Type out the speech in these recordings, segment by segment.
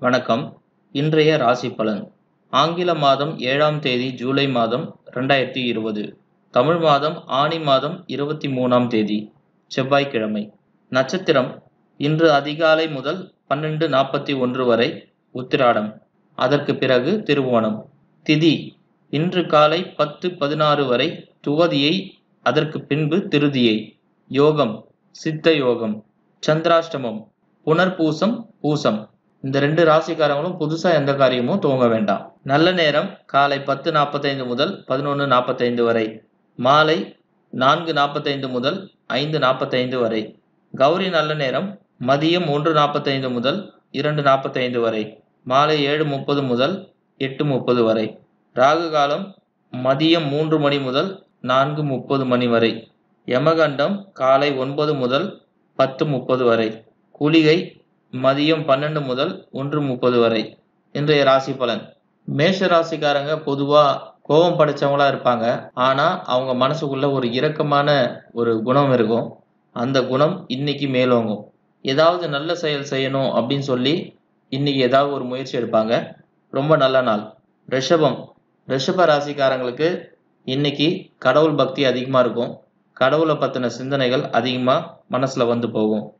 வணக்கம். இன்றைய ராசி பலன். ஆங்கில மாதம் ஏழாம் தேதி ஜூலை மாதம் ரெண்டாயிரத்தி இருபது. தமிழ் மாதம் ஆனி மாதம் இருபத்தி மூணாம் தேதி செவ்வாய்க்கிழமை. நட்சத்திரம் இன்று அதிகாலை முதல் பன்னெண்டு நாற்பத்தி ஒன்று வரை உத்திராடம். அதற்கு பிறகு திருவோணம். திதி இன்று காலை பத்து பதினாறு வரை துவதியை அதற்கு பின்பு திருதியை. யோகம் சித்த யோகம். சந்திராஷ்டமம் புனர்பூசம் பூசம். இந்த ரெண்டு ராசிக்காரங்களும் புதுசா எந்த காரியமும் துவங்க வேண்டாம். நல்ல நேரம் காலை பத்து நாற்பத்தைந்து முதல் பதினொன்று நாற்பத்தைந்து வரை. மாலை நான்கு நாற்பத்தைந்து முதல் ஐந்து நாற்பத்தைந்து வரை. கௌரி நல்ல நேரம் மதியம் ஒன்று நாற்பத்தைந்து முதல் இரண்டு நாற்பத்தைந்து வரை. மாலை ஏழு முப்பது முதல் எட்டு முப்பது வரை. ராகு காலம் மதியம் மூன்று மணி முதல் நான்கு முப்பது மணி வரை. யமகண்டம் காலை ஒன்பது முதல் பத்து முப்பது வரை. குளிகை மதியம் பன்னெண்டு முதல் ஒன்று முப்பது வரை. இன்றைய ராசி பலன். மேஷ ராசிக்காரங்க பொதுவா கோபம் படைச்சவங்களா இருப்பாங்க. ஆனா அவங்க மனசுக்குள்ள ஒரு இரக்கமான ஒரு குணம் இருக்கும். அந்த குணம் இன்னைக்கு மேலோங்கும். ஏதாவது நல்ல செயல் செய்யணும் அப்படின்னு சொல்லி இன்னைக்கு ஏதாவது ஒரு முயற்சி எடுப்பாங்க. ரொம்ப நல்ல நாள். ரிஷபம். ரிஷப ராசிக்காரங்களுக்கு இன்னைக்கு கடவுள் பக்தி அதிகமா இருக்கும். கடவுளை பத்தின சிந்தனைகள் அதிகமா மனசுல வந்து போகும்.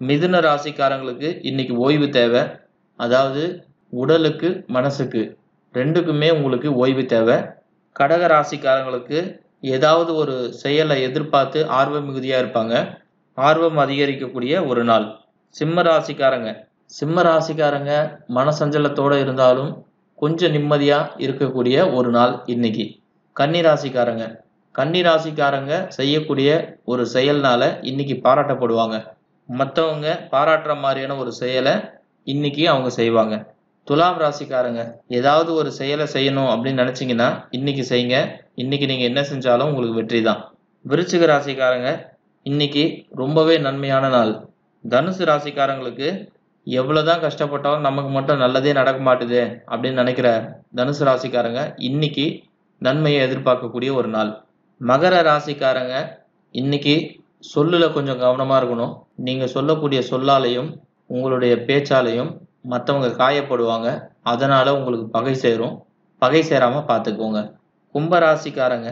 மிதுன ராசிக்காரங்களுக்கு இன்னைக்கு ஓய்வு தேவை. அதாவது உடலுக்கு மனசுக்கு ரெண்டுக்குமே உங்களுக்கு ஓய்வு தேவை. கடக ராசிக்காரங்களுக்கு ஏதாவது ஒரு செயலை எதிர்பார்த்து ஆர்வ மிகுதியாக இருப்பாங்க. ஆர்வம் அதிகரிக்கக்கூடிய ஒரு நாள். சிம்ம ராசிக்காரங்க. சிம்ம ராசிக்காரங்க மனசஞ்சலத்தோடு இருந்தாலும் கொஞ்சம் நிம்மதியாக இருக்கக்கூடிய ஒரு நாள் இன்னைக்கு. கன்னி ராசிக்காரங்க. கன்னி ராசிக்காரங்க செய்யக்கூடிய ஒரு செயல்னால இன்னைக்கு பாராட்டப்படுவாங்க. மற்றவங்க பாராட்டுற மாதிரியான ஒரு செயலை இன்னைக்கு அவங்க செய்வாங்க. துலாம் ராசிக்காரங்க ஏதாவது ஒரு செயலை செய்யணும் அப்படின்னு நினைச்சிங்கன்னா இன்னைக்கு செய்யுங்க. இன்னைக்கு நீங்கள் என்ன செஞ்சாலும் உங்களுக்கு வெற்றி தான். விருச்சிக ராசிக்காரங்க இன்னைக்கு ரொம்பவே நன்மையான நாள். தனுசு ராசிக்காரங்களுக்கு எவ்வளோதான் கஷ்டப்பட்டாலும் நமக்கு மட்டும் நல்லதே நடக்க மாட்டுது அப்படின்னு நினைக்கிற தனுசு ராசிக்காரங்க இன்னைக்கு நன்மையை எதிர்பார்க்கக்கூடிய ஒரு நாள். மகர ராசிக்காரங்க இன்னைக்கு சொல்லுல கொஞ்சம் கவனமா இருக்கணும். நீங்க சொல்லக்கூடிய சொல்லாலையும் உங்களுடைய பேச்சாலையும் மற்றவங்க காயப்படுவாங்க. அதனால உங்களுக்கு பகை சேரும். பகை சேராம பார்த்துக்கோங்க கும்பராசிக்காரங்க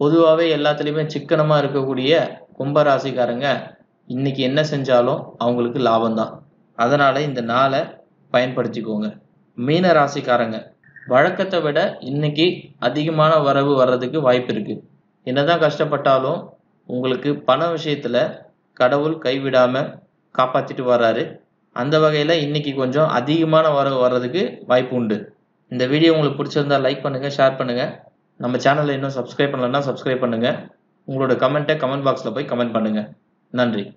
பொதுவாகவே எல்லாத்துலேயுமே சிக்கனமாக இருக்கக்கூடிய கும்பராசிக்காரங்க இன்னைக்கு என்ன செஞ்சாலும் அவங்களுக்கு லாபம்தான். அதனால இந்த நாளை பயன்படுத்திக்கோங்க. மீன ராசிக்காரங்க வழக்கத்தை விட இன்னைக்கு அதிகமான வரவு வர்றதுக்கு வாய்ப்பு இருக்கு. என்னதான் கஷ்டப்பட்டாலும் உங்களுக்கு பண விஷயத்துல கடவுள் கைவிடாம காப்பாத்திட்டு வர்றாரு. அந்த வகையில இன்னைக்கு கொஞ்சம் அதிகமான வரவு வர்றதுக்கு வாய்ப்பு உண்டு. இந்த வீடியோ உங்களுக்கு பிடிச்சிருந்தா லைக் பண்ணுங்க ஷேர் பண்ணுங்க. நம்ம சேனலை இன்னும் சப்ஸ்கிரைப் பண்ணலன்னா சப்ஸ்கிரைப் பண்ணுங்க. உங்களோட கமெண்ட்டை கமெண்ட் பாக்ஸில் போய் கமெண்ட் பண்ணுங்க. நன்றி.